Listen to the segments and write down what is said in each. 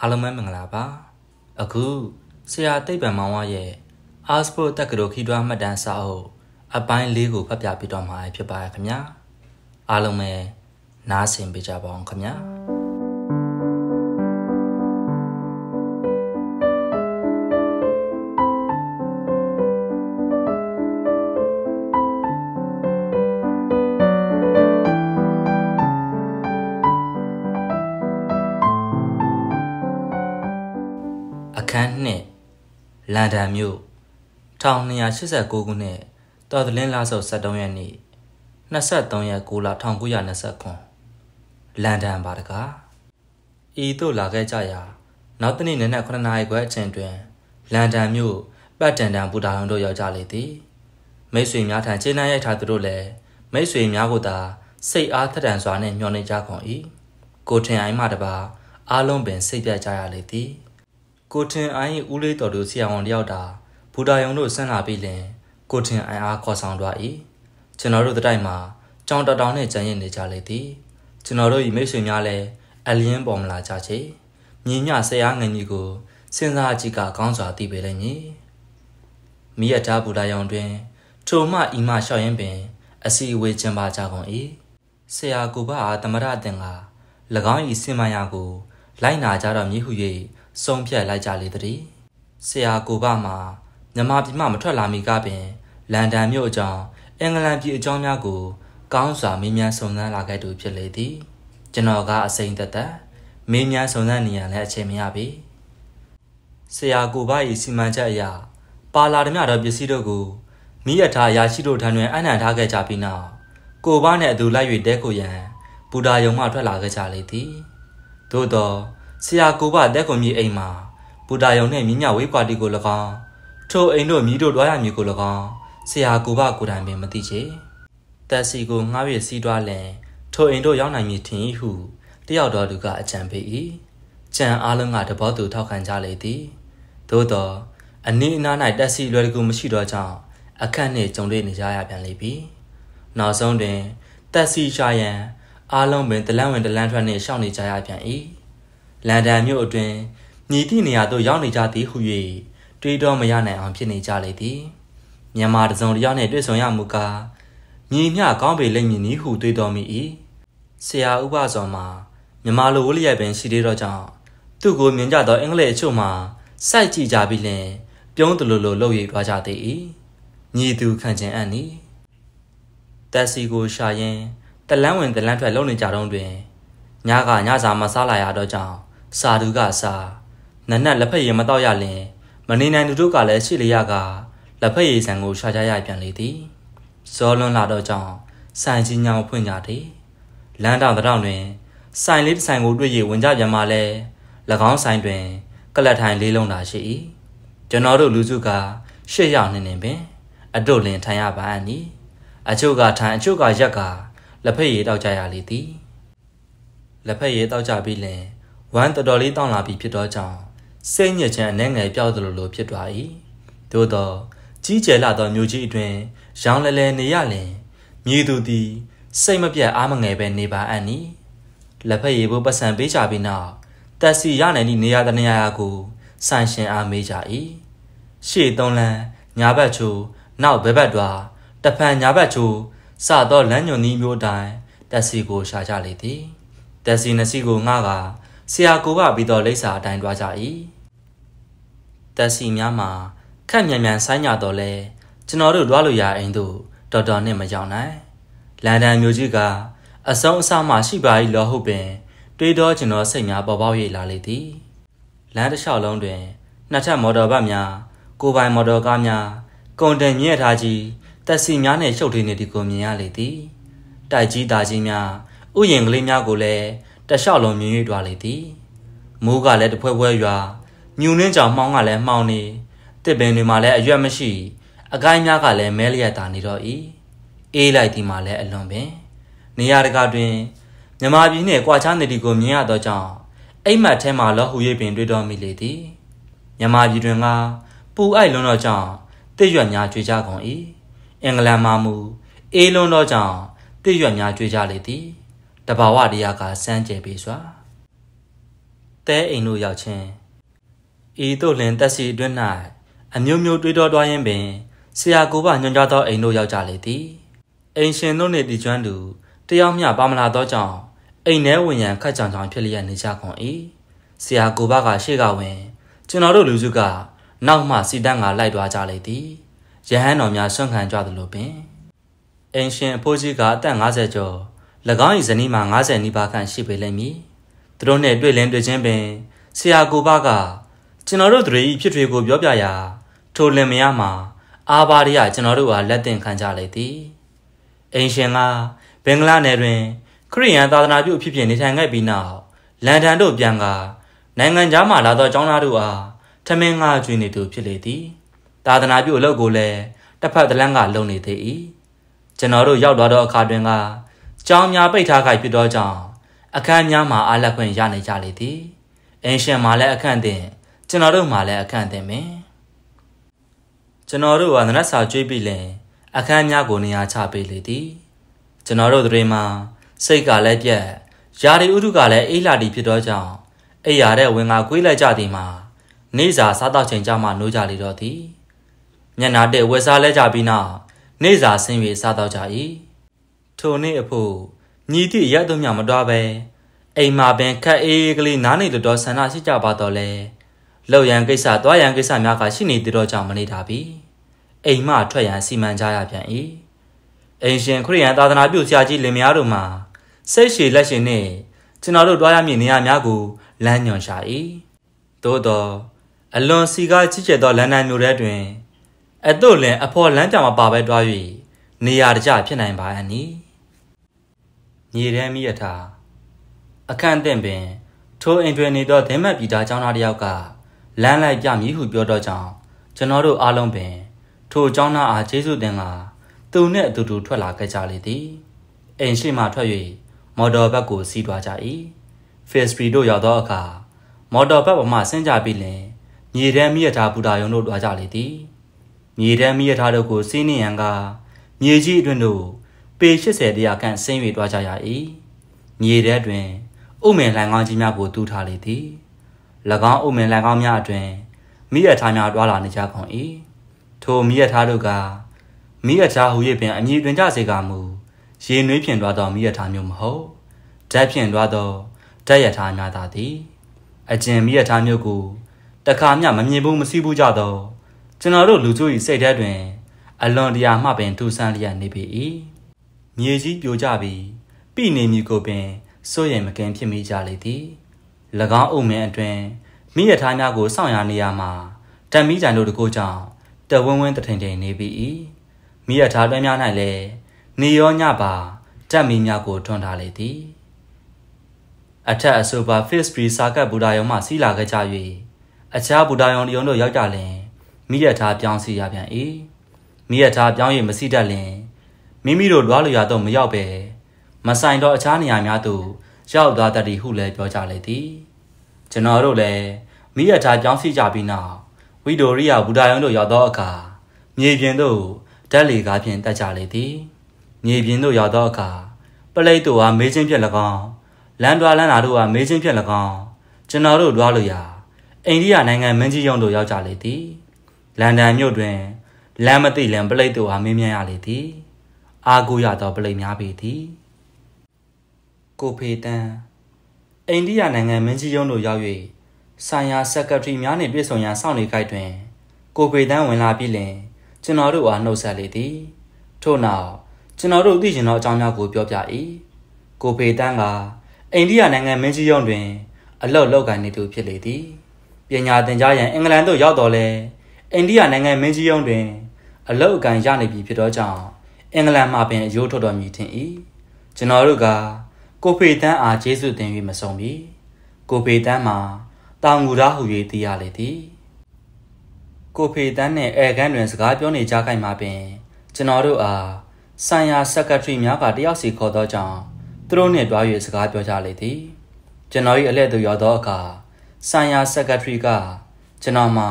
အားလုံးပဲမင်္ဂလာပါအခုဆရာတိတ်ပံမောင်ဝရဲ့ Oxford တက္ကသိုလ်ခီးတွားမှတ်တမ်းစာအုပ်အပိုင်း၄ကိုဖတ်ပြပေးတော့မှာဖြစ်ပါရခင်ဗျာအားလုံးပဲနားဆင်ပေးကြပါအောင်ခင်ဗျာ န်းနှစ်လန်ဒန်မြို့1289ခုနှစ်တော်သလင်းလာဆုပ်73ရက်နေ့23ရက်6လ1929လန်ဒန်ပါတကားဤသို့လာခဲ့ကြရာနောက်တနေ့နနက်9နာရီခွဲအချိန်တွင်လန်ဒန်မြို့ပတ်တန်တန်ဘူတာရုံတို့ရောက်ကြလေသည်မိတ်ဆွေများထံခြေနှမ်းရိုက်ထားသူတို့လည်းမိတ်ဆွေများကိုသာစိတ်အားထက်ထန်စွာနှင့်မျှော်နေကြကုန်၏ကိုထင်အိုင်မှတပါအားလုံးပင်စိတ်ပြတ်ကြရလေသည် ကိုထင်အိုင်ဦးလေးတော်တို့ဆရာဝန်တယောက်တာဘူတာယုံတို့ဆန်းလာပြီးလင်ကိုထင်အိုင်အားခေါ်ဆောင်သွား၏ကျွန်တော်တို့တိုက်မှာကြောင်တတောင်နဲ့ကြံရင်နေကြလေသည်ကျွန်တော်တို့ဤမိတ်ဆွေများလည်းအလျင်းပေါ်မလာကြချေညီညဆရာငယ်ကြီးကိုစဉ်းစားကြည့်ကကောင်းစွာသိပေလိမ့်မည်မိရထားဘူတာယုံတွင်ထိုမှဤမှလျှောက်ရင်ပင် အစီအဝေးကျင်းပါကြကုန်၏ဆရာကိုဘအားသမရအတင်က၎င်း၏စင်မယာကို လိုက်နာကြတော့မြည်ဟု၍ ဆုံးဖြတ်လိုက်ကြလေသည်ဆရာကိုဘမှာမြန်မာပြည်မှမထွက်လာမီကပင်လန်ဒန်မြို့အကြောင်းအင်္ဂလန်ပြည်အကြောင်းများကို ကောင်းစွာမေးမြန်းစုံစမ်းလာခဲ့သူဖြစ်လေသည် ကျွန်တော်ကအစိမ့်သက်သက်မေးမြန်းစုံစမ်းနေရလဲအချိန်မရပြီဆရာကိုဘ၏စီမံချက်အရပါလာသည်များသောပစ္စည်းတို့ကိုမိရထားရာရှိတို့ထံတွင်အနှံထားခဲ့ကြပြီးနောက်ကိုဘနှင့်အတူလိုက်၍တဲကိုရန်ဘူတာယုံမှထွက်လာခဲ့ကြလေသည်သို့သော ဆရာကိုဘတဲကိုမြေအိမ်မှာဘူတာယုံနှင့်မြညဝေးကွာတီကို၎င်းထိုအိမ်တို့မြည်တို့တွားရမည်ကို၎င်းဆရာကိုဘကိုယ်တိုင်ပင်မသိချေတက်စီကိုငှား၍စီးတွားလင်ထိုအိမ်တို့ရောက်နိုင်မည်ထင်၏ဟုတယောက်တော်သူကအကြံပေး၏ကြံအားလုံးကတဘောသူထောက်ခံကြလေသည်သို့သောအနည်းအနား၌တက်စီလွယ်တကူမရှိတော့ကြောင်းအခက်နှင့်ကြုံတွေ့နေကြရပြန်လေပြီနောက်ဆုံးတွင်တက်စီရှာရန်အားလုံးပင်တလန့်ဝင်တလန့်ထွက်နှင့်ရှောင်နေကြရပြန်၏ လန်ဒန်မြို့အတွင်းညီတိနေရာသို့ရောက်နေကြသည်ဟု၍တွေးတော့မရနိုင်အောင်ဖြစ်နေကြလေသည်မြန်မာတစုံတစ်ယောက်နှင့်တွေ့ဆုံရမူကားမြည်မျှကောင်းပေလိမ့်မည်နည်းဟုတွေးတော်မိ၏ဆရာဥပဇော်မှာမြန်မာလိုဝလျက်ပင်ရှိသေးတော့ကြောင့်သူ့ကိုမြင်ကြသောအင်္ဂလိပ်အချို့မှာစိုက်ကြည့်ကြပြီးလင်ပြုံးတလူလိုလှုပ်ရည်သွားကြသေး၏ညီသူခံခြင်းအံ့နီတက်စီကိုရှာရင်တလန်းဝင်တလန်းထွက်လုံနေကြတော့တွင်ညကညစာမစားလာရတော့ကြောင့် စာသူကစာနနက်လက်ဖက်ရည်မတော့ရလင်မနေနိုင်သူတို့ကလည်းရှိလျကလက်ဖက်ရည်ဆန်ကိုရှာကြရပြန်လေသည်ဇောလွန်လာတော့ကြောင့်ဆိုင်ကြီးညောင်ဖွင့်ကြသည်လမ်းတောင်တောင်တွင်ဆိုင်လေးတစ်ဆိုင်ကိုတွေ့ရဝင်ကြပြန်မှလဲ၎င်းဆိုင်တွင် ကလတ်ထိုင်လေးလုံးသာရှိ၏ကျွန်တော်တို့လူစုကရှစ်ယောက်နေနေပင်အတို့လင်ထိုင်ရပါအနီအချို့ကထိုင်အချို့ကရက်ကလက်ဖက်ရည်တောက်ကြရလေသည်လက်ဖက်ရည်တောက်ကြပြီးလင် ဝမ်းတော်တော်လေးတောင်းလာပြီးဖြစ်တော့ကြောင့်စိတ်ညစ်ခြင်းအနှဲငယ်ပျောက်သလိုလိုဖြစ်သွား၏သို့သောကြီးကျယ်လာသောမျိုးကြီးအတွင်ရောင်လဲလဲနေရလင်မြေသူသည်စိတ်မပြတ်အားမငယ်ပဲနေပါအံ့နီလက်ဖက်ရည်ဖို့ပတ်စံပေးချပြီးနောက်တက်စီရနိုင်သည့်နေရာတနေရာကိုဆိုင်ရှင်အားမေးကြ၏ရှေ့သုံးလန်းညာဘက်ချိုနောက်ဘဲဘက်တွာတဖန်ညာဘက်ချိုစသောလမ်းညွန်သည့်မျိုးတိုင်းတက်စီကိုရှာကြလေသည်တက်စီနှစ်စီးကိုငှားက ဆရာကိုကပြီးတော့လိပ်စာအတိုင်းတွားကြ၏တက်စီများမှာခက်မြန်မြန်ဆိုင်းကြတော့လဲကျွန်တော်တို့တွားလို့ရအိမ်တို့တော်တော်နဲ့မရောက်နိုင်လန်ဒန်မြို့ကြီးကအဆုံးအစမှရှိပါ၏လောဟုတ်ပင် တွေးတော့ကျွန်တော်စိတ်များပေါ်ပေါက်၍လာလေသည်လမ်းတစ်လျှောက်လုံးတွင်နှစ်ထပ်မော်တော်ဘတ်များကိုပိုင်မော်တော်ကားများကုန်တင်မြဲထားကြီးတက်စီများနဲ့ရှုပ်ထွေးနေသည်ကိုမြင်ရလေသည်တိုက်ကြီးတာကြီးများဥယျင်ကလေးများကိုလည်း တလျှောက်လုံးမြင်၍တွားလေသည်မိုးကလည်းတဖွဲဖွဲရွာမြူနှင်းကြောင်မှောင်းကလည်းမှောင်းနေတစ်ပင်တွေမှာလည်းအရွက်မရှိအကိုင်းများကလည်းမဲလျက်တာနေတော့၏အေးလိုက်ဒီမှာလည်းအလွန်ပင် နေရာတကာတွင်မြမပြည်နှင့်ကွာချနေတီကိုမြင်ရသောကြောင့်အိမ်မက်ထဲမှလောဟူ၍ပင်တွေ့တော်မိလေသည်မြမပြည်တွင်ကပူအိုက်လွန်းသောကြောင့်တစ်ရွက်များကြွေကြကုန်၏အင်္ဂလန်မှာမူအေးလွန်းသောကြောင့်တစ်ရွက်များကြွေကြလေသည် တဘာဝတရားကစမ်းကြယ်ပေစွာတဲအိမ်တို့ရောက်ချင်းဤသို့လင်တက်စီအတွင်း၌အမျိုးမျိုးတွေးတောတွားရင်းပင်ဆရာကိုဘညွန်ကြားသောအိမ်တို့ရောက်ကြလေသည်အိမ်ရှင်တို့နှင့်ဒီကျွမ်းသူတယောက်မျှပါမလာသောကြောင့်အိမ်ထဲဝင်ရန်ခက်ကြံကြောင်ဖြစ်လျက်နေကြကုန်၏ဆရာကိုဘကရှေ့ကဝင်ကျွန်တော်တို့လူစုကနောက်မှစီတန်းကလိုက်သွားကြလေသည်ရဟန်းတော်များဆွန့်ခံကြသလိုပင်အင်ရှင်အဖိုးကြီးကအသက်50ကျော်၎ င်း၏ဇနီးမှာ90နီးပါးခန့်ရှိပေလိမ့်မည်သူတို့နဲ့တွေ့လင်းတွေ့ချင်းပင်ဆရာကိုဘကကျွန်တော်တို့တွေ၏ဖြစ်တွေကိုပြောပြရာထိုလင်မယားမှာအာဘာရီယကျွန်တော်တို့ဟာလက်တင်ခံကြလေသည်အင်ရှင်ကဘင်္ဂလားနယ်တွင် ခရိယန်သာသနာပြုအဖြစ်ဖြင့်နေထိုင်ခဲ့ပြီးနောက်လန်ဒန်တို့ပြန်ကာနိုင်ငံသားမှလာသောကျောင်းသားတို့အားထမင်းငါကျွေးနေသူဖြစ်လေသည်သာသနာပြုအလုပ်ကိုလည်းတစ်ဖက်တစ်လမ်းကလုပ်နေသေး၏ကျွန်တော်တို့ရောက်သွားသောအခါတွင်က ကျောင်းများပိတ်ထားခိုက်ဖြစ်သောကြောင့်အခန်းများမှာအားလက်ခွင့်ရနေကြလေသည်အင်ရှင်မှာလည်းအခန့်တင်ကျွန်တော်တို့မှာလည်းအခန့်တင်မင်ကျွန်တော်တို့ကနတ်စာကျွေးပြီးလင်အခန်းများကိုနေရာချပေးလေသည်ကျွန်တော်တို့တွေမှာစိတ်ကလည်းပြက်ယာရီဥဒုကလည်းအိလာတီဖြစ်သောကြောင့်အိယာတဲ့ဝင်ကကွေးလိုက်ကြသည်မှာနေစာစားတော့ချိန်ကြမှနိုးကြလေတော့သည်မျက်နာတဲ့ဝက်စားလဲကြပြီးနောက်နေစာဆင်း၍စားတော့ကြ၏ ထိုနေ့အဖို့ညီသည့်ရက်တို့မြမတော်ပဲအိမ်မှာပင်ခက်အေးကလေးနားနေတော်ဆန္ဒရှိကြပါတော့လဲလောက်ရန်ကိစ္စသွားရန်ကိစ္စများကရှိနေသေးတော့ကြောင့်မနေတာပြီအိမ်မှထွက်ရန်စီမံကြရပြန်၏အိမ်ရှင်ခရိယန်သာသနာပြုဆရာကြီးလင်မယားတို့မှာစိတ်ရှည်လက်ရှင်နှင့်ကျွန်တော်တို့တွားရမည့်နေရာများကိုလမ်းညွှန်ရှာ၏သို့သောအလွန်စီကားချစ်ကျက်သောလန်ဒန်မြို့ထဲတွင်အတုလင်အဖော်လမ်းကြမပါပဲတွား၍နေရာတကျဖြစ်နိုင်ပါအနီညီ ရဲမိရထားအခန့်တင့်ပင်ထိုအိမ်တွင်နေသောဒင်းမတ်ပြည်သားကျောင်းသားတယောက်ကလမ်းလိုက်ပြမည်ဟုပြောတော့ကြောင်းကျွန်တော်တို့အားလုံးပင် ထိုကျောင်းသားအားကျေးဇူးတင်ကသူနှင့်အတူတူထွက်လာခဲ့ကြလေသည်အိမ်ရှိမှထွက်၍မော်တော်ဘက်ကိုစီးသွားကြ၏ဖေစပရီတို့ရောက်သောအခါမော်တော်ဘက်ပေါ်မှဆင်းကြပြီးလင်မြေထဲမိရထားဘူတာယုံတို့တွားကြလေသည်မြေထဲမိရထားတို့ကိုစီးနှင်ရန်ကမြေကြီးအတွင်းသို့ ပေ80တရားခန့်ဆင်း၍တွားကြရ၏မြေထဲတွင်ဥမင်လှန်ကောင်းကြီးများကိုတူးထားလေသည်၎င်းဥမင်လှန်ကောင်းများအတွင်မိရထားများတွားလာနေကြကုန်၏ထိုမိရထားတို့ကမိရထားဟူ၍ပင်အမည်တွင်ကြစေကမူရေနွေးဖြင့်တွားသောမိရထားမျိုးမဟုတ်ဓာတ်ဖြင့်တွားသောဓာတ်ရထားများသာသည်အကျင်မိရထားမျိုးကိုတခါမျှမမြင်ဘူးမသိဘူးကြသောကျွန်တော်တို့လူစု၏စိတ်ထဲတွင် အလွန်တရာမှပင်ထူဆန်းလျက်နေပေ၏ မြေကြီးပြိုကျပြီးပြည်နေမည်ကိုပင်စိုးရိမ်မကင်းဖြစ်မိကြလေသည်၎င်းအုပ်မင်းအတွင်မိရထားများကိုစောင့်ရနေရမှာတံမီးကြံတို့တကိုကြောင့်တဝင်းဝင်းတထိန်ထိန်နေပြီမိရထားတွဲများ၌လည်းနေရောညပါတက်မီများကိုထွန်းထားလေသည်အထက်အဆိုပါ Face Free စာကတ်ဘူဒါယုံမှစီးလာခဲ့ကြ၍အခြားဘူဒါယုံတယုံတို့ရောက်ကြလင်မိရထားပြောင်းစီရပြန်၏မိရထားပြောင်း၍မစီတတ်လင် မိမိတို့လွားလျာတော့မရောက်ပဲမဆိုင်တော့အခြားနေရာများသို့ရောက်သွားတည်းဟုလည်းပြောကြလေသည်ကျွန်တော်တို့လည်းမိရထားပြောင်းစီကြပြီးနောက်ဝီဒိုရီယာဘူဒါယုံတို့ရောက်သောအခါမြေပြင်သို့ဓာတ်လေကားဖြင့်တက်ကြလေသည်မြေပြင်သို့ရောက်သောအခါပလိတ်တို့အားမေးချင်းဖြင့်၎င်းလန်တွာလန်နာတို့အားမေးချင်းဖြင့်၎င်းကျွန်တော်တို့တွားလို့ရာအိန္ဒိယနိုင်ငံမင်းကြီးရုံတို့ရောက်ကြလေသည်လန်ဒန်မြို့တွင်လမ်းမသိလင်ပလိတ်တို့အားမေးမြန်းရလေသည် အာကိုရသောပလိတ်များပေသည်ကိုဖေတန်းအိန္ဒိယနိုင်ငံမင်းကြီးရုံးတို့ရောက်၍ဆိုင်ရာစက်ကထရီများနှင့်တွေ့ဆုံရန်စောင့်နေခိုက်တွင် ကိုဖေတန်းဝင်လာပြီးလင် ကျွန်တော်တို့အားနှုတ်ဆက်လေသည် ထို့နောက်ကျွန်တော်တို့သိချင်သောအကြောင်းများကိုပြောပြ၏ကိုဖေတန်းကအိန္ဒိယနိုင်ငံမင်းကြီးရုံးတွင် အလုတ်လောက်ကန်နေသူဖြစ်လေသည်ပညာသင်ကြားရန်အင်္ဂလန်သို့ရောက်တော်လဲအိန္ဒိယနိုင်ငံမင်းကြီးရုံးတွင် အလုတ်အကန်ရနေပြီဖြစ်သောကြောင့် အင်္ဂလန်မှပင်အယိုးထွက်တော်မူထင်၏ကျွန်တော်တို့ကကိုဖေတန်းအားကျေးဇူးတင်၍မဆုံးပြီကိုဖေတန်းမှာတောင်ငူသားဟူ၍သိရလေသည်ကိုဖေတန်းနှင့်အဲခန်းတွင်စကားပြောနေကြခိုင်မှာပင်ကျွန်တော်တို့အားဆိုင်ရာစက်ကထရီများကတယောက်စီခေါ်သောကြောင့်သူတို့နှင့်တွား၍စကားပြောကြလေသည်ကျွန်တော်၏အလှည့်သို့ရောက်သောအခါဆိုင်ရာစက်ကထရီကကျွန်တော်မှာ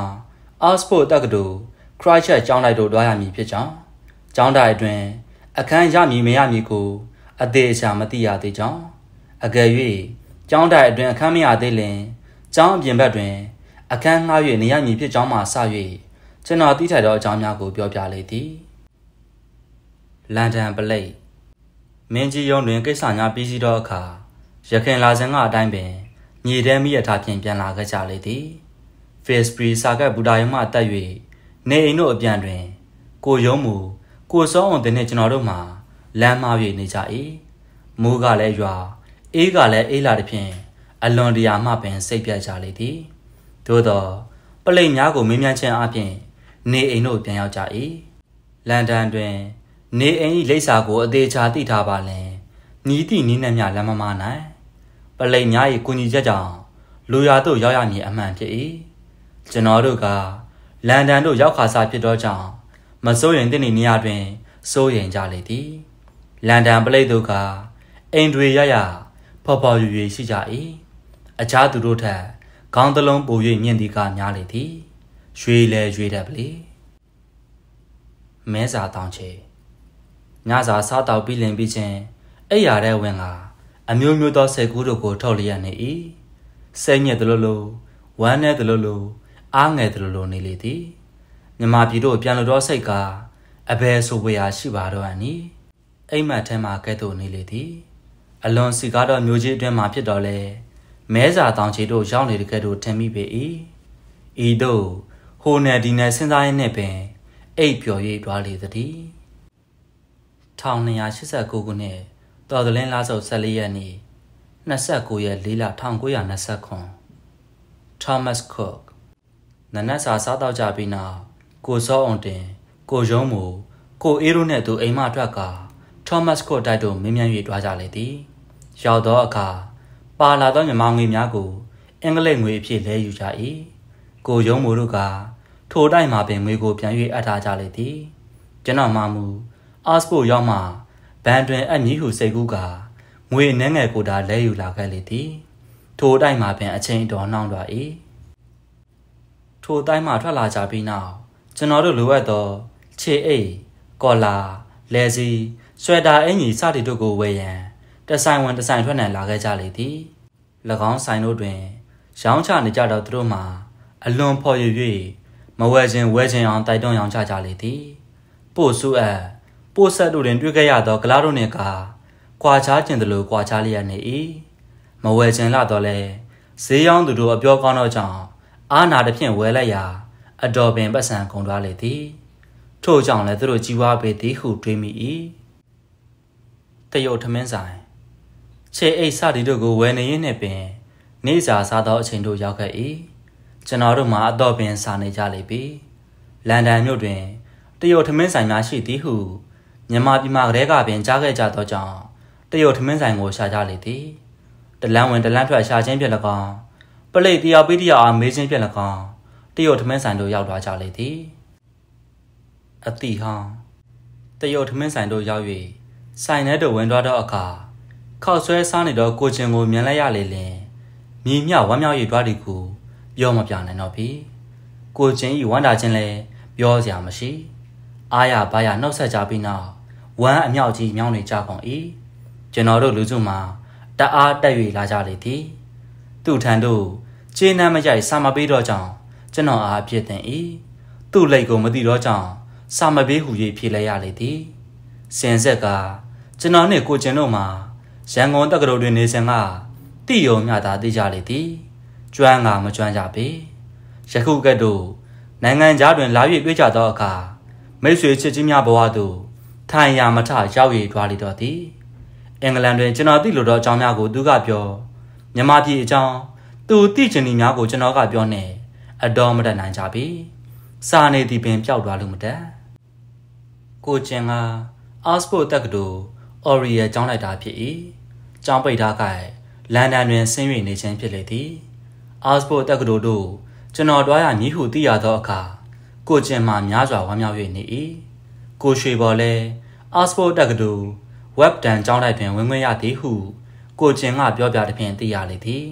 အော့စဖို့တက္ကသိုလ်ခရိုက်ချက်ကျောင်းတိုက်သို့တွားရမည်ဖြစ်ကြောင်း ကျောင်းတိုက်အတွင်အခန်းရမည်မရမည်ကို အသေးအချာမသိရသေးကြောင်းအကယ်၍ကျောင်းတိုင်အတွင်အခန်းမရသေးလင်ကျောင်းအပြင်ဘက်တွင် အခန်းငှား၍နေရမည်ဖြစ်ကြောင်းမှစ၍ကျွန်တော်သိထိုက်သောအကြောင်းများကိုပြောပြလေသည်လန်ဒန်ပလိတ်မင်းကြီးရုံးတွင်ကိစ္စများပြီးစီးသောအခါရခင်လာစဉ်ကအတိုင်းပင်မြေထဲမိရထားဖြင့်ပြန်လာခဲ့ကြလေသည်ဖေ့စပရီစာကတ်ဘူတာယုံမှတက်၍နေအိမ်တို့အပြန်တွင် ကိုယုံမူ ကိုစောအောင်တဲ့နဲ့ကျွန်တော်တို့မှလမ်းမ၍နေကြ၏မိုးကလည်းရွာအေးကလည်းအေးလာသည်ဖြင့်အလွန်တရာမှပင်စိတ်ပြတ်ကြလေသည်သို့သောပလိတ်များကိုမင်းမြန်းခြင်းအပြင်နေအိမ်တို့ပြန်ရောက်ကြ၏လန်ဒန်တွင် နေအိမ်၏လိပ်စာကိုအသေးချာသိထားပါလင်နီးသည့်နီးနှံ့မြလမ်းမမ၌ပလိတ်များ၏ကုညီချက်ကြောင့်လူရသို့ရောက်ရမည်အမှန်ဖြစ်၏ကျွန်တော်တို့ကလန်ဒန်တို့ရောက်ခါစားဖြစ်သောကြောင့် မစိုးရင်တဲ့နေရာတွင်စိုးရင်ကြလေသည်လန်ဒန်ပလိတ်တို့ကအိမ်တွေရရဖော်ဖော်ရွရွရှိကြ၏အခြားသူတို့ထက်ခေါင်းသလုံးပို၍မြင့်သည်ကများလေသည်ရွှေလဲရွှေတတ်ပလေမဲစာတောင်းချေညစာစားတောက်ပြီးလင်ပြီးချင်းအဲ့ရတဲ့ဝင်ကအမျိုးမျိုးသောစိတ်ကူးတို့ကိုထုတ်လျက်နေ၏စိတ်ညစ်သလိုလိုဝမ်းနည်းသလိုလိုအားငယ်သလိုလိုနေလေသည် မြမပြည်တို့ပြန်လို့တော့စိတ်ကအဘယ်ဆိုဝေရာရှိပါတော့အနီအိမ်မက်ထဲမှာကဲ့သို့နေလေသည်အလွန်စီကားတော့မျိုးကြီးအတွင်းမှာဖြစ်တော်လဲမဲစာတောင်ချီတို့ရောက်နေတဲ့ကဲ့သို့ထင်မိပေ၏ဤသို့ဟိုနယ်ဒီနယ်စဉ်းစားရင်းနဲ့ပင်အိပ်ပျော်၍တွားလေသည်1289ခုနှစ်တော်သလင်းလားစုပ်14ရက်နေ့29ရက်4လ1929 Thomas Cook နနက်စာစားတော့ကြပြီးနောက် ကိုစောအောင်တင်ကိုရုံးမူကိုအေးတို့နဲ့သူအိမ်မထွက်က Thomas Cook တိုက်တို့မင်းမြန်း၍တွားကြလေသည်ရောက်သောအခါပါလာသောမြမငွေများကို အင်္ဂလိပ်ငွေအဖြစ်လဲယူကြ၏ကိုရုံးမူတို့ကထိုတိုက်မှာပင်ငွေကိုပြန်၍အပ်ထားကြလေသည်ကျွန်တော်မှမူအော့စပိုရောက်မှဘန်တွင်အမြည်ဟုစိတ်ကူးကငွေနှဲငယ်ကိုသာလဲယူလာခဲ့လေသည်ထိုတိုက်မှာပင်အချိန်တော်နှောင်းသွား၏ထိုတိုင်းမှာထွက်လာကြပြီးနောက် ကျွန်တော်တို့လိုအပ်သောခြေအိတ်ကော်လာလဲစီဆွဲတာအင်ကြီးစသည်တို့ကိုဝယ်ရန်တဆိုင်ဝင်တဆိုင်ထွက်နှံလာခဲ့ကြလေသည်၎င်းဆိုင်တို့တွင် ရောင်းချနေကြတော့သူတို့မှာအလွန်ဖော်ရ၍မဝဲခြင်းဝဲခြင်းအောင်တိုက်တွန်းရောင်းချကြလေသည်ပို့စုအပ်ပို့ဆက်တို့တွင်တွေ့ခဲ့ရသောဂလားတို့နှင့်ကကွာခြားခြင်းတလို့ကွာခြားလျက်နေ၏မဝဲခြင်းလာတော့လဲဈေးရောင်းသူတို့အပြောကောင်းသောကြောင့်အာနာတစ်ဖြင့်ဝဲလိုက်ရာ အတော်ပင်ပတ်စံကုန်သွားလေသည်ထို့ကြောင့်လည်းသူတို့ကြီးဝါပေသည်ဟုတွေးမိ၏တရုတ်ထမင်းဆိုင်ခြေအိတ်စသည်တို့ကိုဝယ်နေရင်းနှင့်ပင် နေစာစားသောအချိန်တို့ရောက်ခဲ့၏ကျွန်တော်တို့မှာအတော်ပင်စားနေကြလေပြီလန်ဒန်မြို့တွင်တရုတ်ထမင်းဆိုင်များရှိသည်ဟုမြန်မာပြည်မှာကတည်းကပင်ကြားခဲ့ကြသောကြောင့်တရုတ်ထမင်းဆိုင်ကိုရှာကြလေသည်တလန်းဝင်တလန်းထွက်ရှာခြင်းဖြင့်၎င်းပလိတ်တယောက်ပြီးတယောက်အားမေးခြင်းဖြင့်၎င်း တရုတ်ထမင်းဆိုင်တို့ရောက်သွားကြလေသည်အတိဟောင်းတရုတ်ထမင်းဆိုင်တို့ရောက်၍ဆိုင်ထဲသို့ဝင်သွားသောအခါခောက်ဆွဲစားနေသောကိုချင်းကိုမြင်လိုက်ရလေလင်မြည်မြဝမ်းမြောက်၍တွားသည်ကိုပြောမပြနိုင်တော့ပြီကိုချင်းဤဝမ်းတာချင်းလည်းပြောစရာမရှိအားရပါရနှုတ်ဆက်ကြပြီးနောက်ဝမ်းအမြောက်ကြီးမြောင်းနေကြကုန်၏ကျွန်တော်တို့လူစုမှာတအားတက်၍လာကြလေသည်သူ့ထံသို့ခြေနှမ်းမရိုက်စာမပေးတော့ကြောင်း ကျွန်တော်အားဖြစ်တင်၏သူ့လက်ကိုမသိတော့ကြောင်းစာမပေးဟူ၍ဖြေလိုက်ရလေသည်စင်ဆက်ကကျွန်တော်နှင့်ကိုကျင်တို့မှာရန်ကုန်တက္ကသိုလ်တွင်နေစဉ်ကတိယုံမြတာသိကြလေသည်ကျွမ်းကမကျွမ်းကြပေယခုကဲ့သို့နိုင်ငံသားတွင်လာ၍တွေ့ကြသောအခါမိတ်ဆွေချစ်ချင်းများဘဝသို့ထိုင်ရာမထရောက်ရည်ထွားလေတော့သည်အင်္ဂလန်တွင်ကျွန်တော်သိလိုသောအကြောင်းများကိုသူကပြောမြမပြည်အကြောင်းသူသိချင်သည်များကိုကျွန်တော်ကပြောနေ အတော်မတတ်နိုင်ကြပြီစာနေသည်ပင်ပျောက်သွားလို့မတတ်ကိုကျင်ကအော့စဖို့တက္ကသိုလ်အော်ရီယယ်ကျောင်းလိုက်တာဖြစ်၏ကျောင်းပိတ်ထားကလန်ဒန်တွင်ဆင်း၍နေခြင်းဖြစ်လေသည်အော့စဖို့တက္ကသိုလ်တို့ကျွန်တော်တွားရမည်ဟုသိရသောအခါကိုကျင်မှများစွာဝမ်းမြောက်၍နေ၏ကိုရွှေပေါ်လဲအော့စဖို့တက္ကသိုလ်ဝက်တန်ကျောင်းလိုက်တွင်ဝင်ခွင့်ရသည်ဟုကိုကျင်ကပြောပြသည်ဖြင့်သိရလေသည်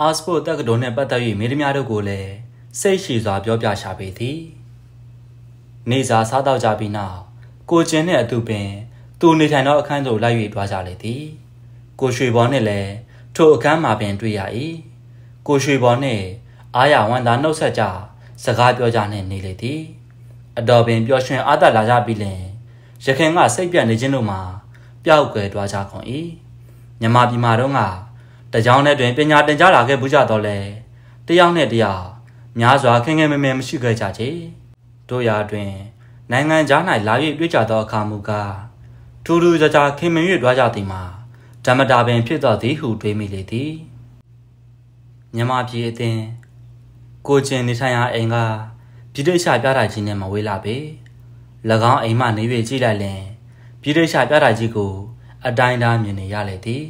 အော့စဖို့တက္ကသိုလ်နှင့်ပတ်သက်၍မိသမားတို့ကိုလည်းစိတ်ရှိစွာပြောပြရှာပေသည်နေစာစားတော့ကြပြီးနောက်ကိုကျင်နှင့်အတူပင် သူနေထိုင်သောအခန်းသို့လိုက်၍တွားကြလေသည်ကိုရွှေဘောနှင့်လည်းထိုအခန်းမှာပင်တွေ့ရ၏ကိုရွှေဘော်နှင့်အားရဝန်သာနှုတ်ဆက်ကြစကားပြောကြနှင့်နေလေသည်အတော်ပင်ပျော်ရွှင်အားသက်လာကြပြီလင်ရခင်ကစိတ်ပြတ်နေခြင်းတို့မှာပျောက်ကွယ်သွားကြကုန်၏မြမပြည်မှာတော့က တကြောင်နဲ့တွင်ပညာတင်ကြလာခဲ့ဘူးကြတော့လေတယောက်နဲ့တယောက်များစွာခင်ခင်မမဲမရှိခဲ့ကြချေတို့ရာတွင် နိုင်ငံခြား၌လာ၍တွေ့ကြသောအခါမူကားထူးထူးခြားခြားခင်မင်၍တွားကြသည်မှာဓမ္မတာပင်ဖြစ်သောသည်ဟုတွေးမိလေသည်မြမပြည်အသင်းကိုကျင်နေထိုင်ရာအိမ်ကပြည်တိတ်ရှာပြတာကြီးနဲ့မဝေးလာပေ၎င်းအိမ်မှနေ၍ကြည့်လိုက်လင်ပြည်တိတ်ရှာပြတာကြီးကို အတိုင်းသားမြင်နေရလေသည်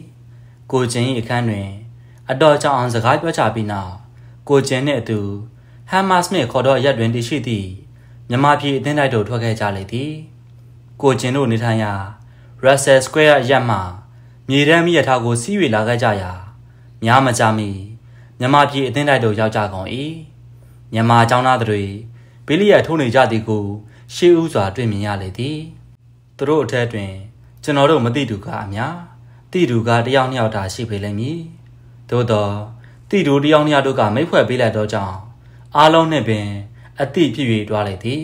ကိုကျင်၏အခန်းတွင် အတော်ကြောင်အောင်စကားပြောချပြီးနောက်ကိုကျင်နှင့်အတူဟမ်မတ်စ်နှင့်ခေါ်တော့ရက်တွင်တည်ရှိသည့်မြမပြည်အသင်းတိုက်တို့ထွက်ခဲ့ကြလေသည်ကိုကျင်တို့နေထိုင်ရာ Russell Square ရက်မှမြေတမ်းမိရထားကိုစီး၍လာခဲ့ကြရာများမကြမီမြမပြည်အသင်းတိုက်တို့ရောက်ကြကုန်၏မြမအကြောင်းသားတွေဘီလီယထိုးနေကြသည်ကိုရှေးဥစွာတွေ့မြင်ရလေသည်သူတို့အထက်တွင် ကျွန်တော်တို့မသိသူကအများ တိတူကတယောက်နှစ်ယောက်သာရှိပေလိမ့်မည်သို့တော့တိတူတယောက်နှစ်ယောက်တို့ကမိတ်ဖွဲ့ပေးလိုက်တော့ကြောင်းအားလုံးနဲ့ပင်အတိဖြစ်၍တွားလိုက်သည်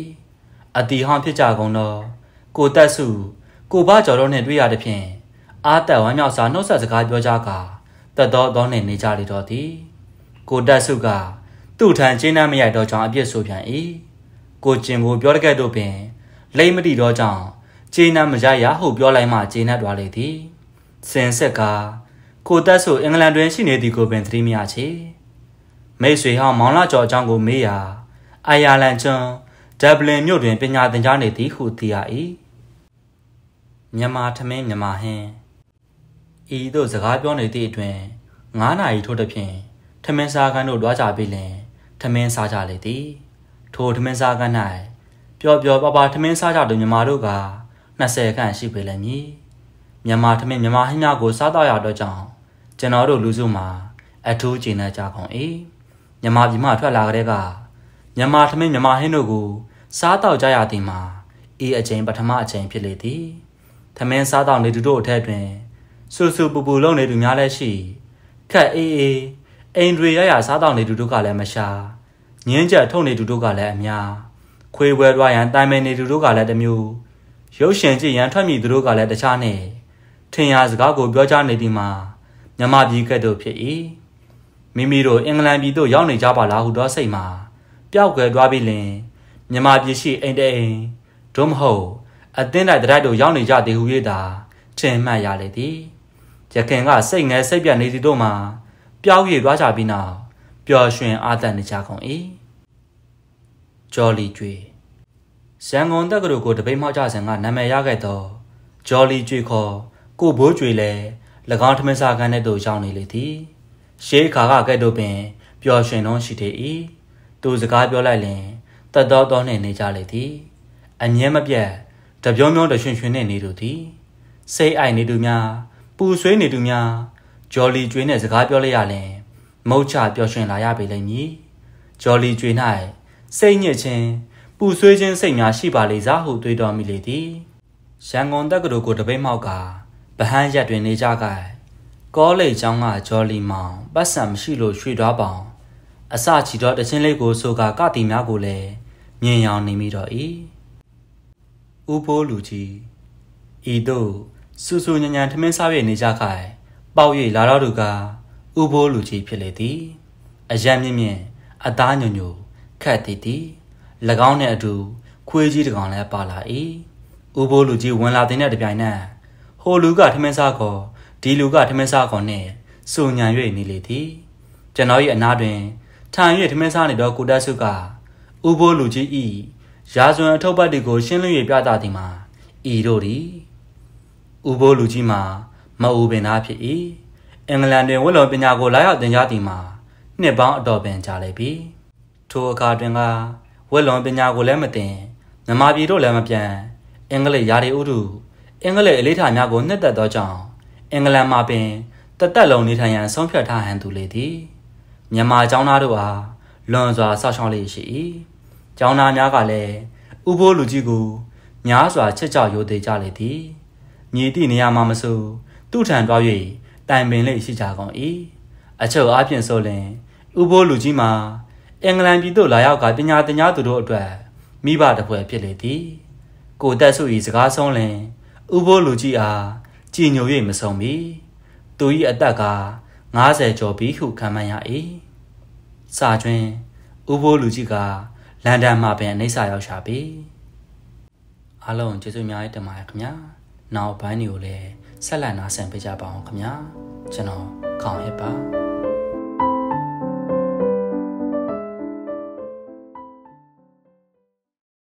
အတီဟောင်းဖြစ်ကြကုန်တော့ကိုတက်စု ကိုဘကျော်တို့နဲ့တွေ့ရတဲ့ဖြင့်အားတက်ဝမ်းမြောက်စွာနှုတ်ဆက်စကားပြောကြကာတက်တော်တော်နဲ့နေကြလေတော့သည်ကိုတက်စုကသူ့ထံကျင်းနှမ်းမရိုက်တော့ကြောင်းအပြစ်ဆိုပြန်၏ကိုကျင်ကိုပြောတကက်တို့ပင်လိမ့်မတိတော့ကြောင်းကျင်းနှမ်းမရိုက်ရဟုပြောလိုက်မှကျင်းနှက်သွားလေသည် စင်ဆက်ကကိုတက်စုအင်္ဂလန်တွင်ရှိနေသည်ကိုပင်သတိမရချေမိတ်ဆွေဟောင်းမောင်လာကျော်အကြောင်းကိုမေးရာအိုင်ယာလန်ကျွန်းဒဗလင်မြို့တွင်ပညာသင်ကြားနေသည်ဟုသိရ၏မြန်မာထမင်းမြန်မာဟင်းဤသို့စကားပြောနေသည့်အတွင်9နာရီထို့တစ်ဖြင့်ထမင်းစားကန်းတို့တွားကြပြီလင်ထမင်းစားကြလေသည်ထိုထမင်းစားကန်း၌ပျော်ပျော်ပါပါထမင်းစားကြသူမြန်မာတို့က20ခန့်ရှိပေလိမ့်မည် မြန်မာထမင်းမြန်မာဟင်းများကိုစားတော့ရတော့ကြောင်းကျွန်တော်တို့လူစုမှာအထူးကျဉ်းကြကုန်၏မြန်မာပြည်မှထွက်လာကြတဲ့ကမြန်မာထမင်းမြန်မာဟင်းတို့ကိုစားတော့ကြရသည်မှာဤအချိန်ပထမအချိန်ဖြစ်လေသည်ထမင်းစားတော့နေသူတို့အထက်တွင်ဆူဆူပူပူလုံနေသူများလည်းရှိခက်အေးအေးအိမ်တွေရရစားတော့နေသူတို့ကလည်းမရှာညင်းကြထုတ်နေသူတို့ကလည်းအများခွေးပွဲသွားရန်တိုင်ပင်နေသူတို့ကလည်းတစ်မျိုးရုပ်ရှင်ကြည့်ရန်ထွက်မိသူတို့ကလည်းတခြားနဲ့ ထင်ရစကားကိုပြောကြားနေသည်မှာမြမပြည်ကဲ့သို့ဖြစ်၏မိမိတို့အင်္ဂလန်ပြည်သို့ရောက်နေကြပါလားဟုသောစိတ်မှာပျောက်ကွယ်သွားပြီလင်မြမပြည်ရှိအိမ်တဲအိမ်ဒုမဟုတ်အသင်းတိုင်းတရိုက်တို့ရောက်နေကြသည်ဟု၍သာထင်မှတ်ရလေသည်ရခင်ကစိတ်ငယ်စိတ်ပြတ်နေသည်တို့မှာပျောက်ရည်သွားကြပြီးနောက်ပျော်ရွှင်အားသက်နေကြကုန်၏ဂျော်လီကျွေရန်ကုန်တက္ကသိုလ်ကိုတပိတ်မှောက်ကြစဉ်ကနာမည်ရခဲ့သောဂျော်လီကျွေခေါ် ကိုဘိုးကျွေလည်း၎င်းထမင်းစားကန်းတဲ့သို့ရောက်နေလေသည်ရှေးခါကကဲ့သို့ပင်ပျော်ရွှင်သောရှိသေး၏သူစကားပြောလိုက်လင်တတ်တော်တော်နှင့်နေကြလေသည်အငြင်းမပြတ်တပြောမျိုးတရွှင်ရွှင်နှင့်နေတို့သည်စိတ်အိုက်နေသူများပူဆွေးနေသူများဂျော်လီကျွေးနဲ့စကားပြောလိုက်ရလင်မုတ်ချပျော်ရွှင်လာရပေလိမ့်မည်ဂျော်လီကျွေး၌စိတ်ညစ်ခြင်းပူဆွေးခြင်းစိတ်များရှိပါလေစားဟုတွေးတော်မိလေသည်ရန်ကုန်တက္ကသိုလ်ကိုတပိတ်မောက်က ဗဟန်းရက်တွင်နေကြကကောလိပ်ကျောင်းကဂျော်လီမောင်ပတ်စံမရှိလို့ရွှေသွားပေါင်အစချီတော့တချင်းလေးကိုဆိုကကတိများကိုလည်းမြင်ရောင်နေမိတော့၏ဥပိုးလူကြီးဤတို့ဆူဆူညံညံထမင်းစားရနေကြခိုင်ပေါက်၍လာတော့သူကဥပိုးလူကြီးဖြစ်လေသည်အယံမြင့်မြင့်အသားညွညွခတ်တည်တည်၎င်းနှင့်အတူခွေးကြီးတကောင်လည်းပါလာ၏ဥပိုးလူကြီးဝင်လာတဲ့တပြိုင်နက် ဟိုလူကထမင်းစားခေါ်ဒီလူကထမင်းစားခေါ်နှင့်စုံညံ၍နေလေသည်ကျွန်တော်၏အနားတွင်ထိုင်၍ထမင်းစားနေသောကိုတက်စုကဥပိုးလူကြီးဤရာဇဝင်အထုပ်ပတ်တွေကို ရှင်းလင်း၍ပြသသည်မှာဤတို့သည်ဥပိုးလူကြီးမှာမအူပင်သားဖြစ်၏အင်္ဂလန်တွင်ဝတ်လုံပညာကိုလာရောက်သင်ကြားသည်မှာနှစ်ပေါင်းအတော်ပင်ကြာလေပြီထိုအခါတွင်ကဝတ်လုံပညာကိုလည်းမသင်မြမပြည်တို့လည်းမပြန်အင်္ဂလိပ်ယာရီဥဒု အင်္ဂလိပ်အလေးထားများကိုနှစ်သက်သောကြောင့်အင်္ဂလန်မှာပင်တသက်လုံးနေထိုင်ရန်ဆုံးဖြတ်ထားဟန်သူလေသည်မြန်မာကျောင်းသားတို့ဟာလွန်စွာဆောက်ရှောက်လေးရှိ၏ကျောင်းသားများကလည်းဥပိုးလူကြီးကိုများစွာချစ်ကြောက်ရိုသေကြလေသည်ညီတိနေရာမှာမဆိုသူ့ထံတွား၍တိုင်ပင်လေးရှိကြကုန်၏အချုပ်အားဖြင့်ဆိုလင်ဥပိုးလူကြီးမှာအင်္ဂလန်ပြည်သို့လာရောက်ကပညာသင်ကြားသူတို့အတွက်မိဘတစ်ဖွဲ့ဖြစ်လေသည်ကိုတက်စု၏စကားဆုံးလင် ဥပိုးလူကြီးအားကြည်ညို၍မဆုံးမီသူ၏အသက်က90ကျော်ပြီဟုခံမှန်းရ၏စာကျွင်းဥပိုးလူကြီးကလန်ဒန်မှာပင်အိဆာရောက်ရှာပြီအားလုံးကျေးဇူးအများကြီးတင်ပါတယ်ခင်ဗျာနောက်ဘိုင်းတွေကိုလည်းဆက်လက်နားဆင်ပေးကြပါအောင်ခင်ဗျာကျွန်တော်ခေါင်းဟစ်ပါ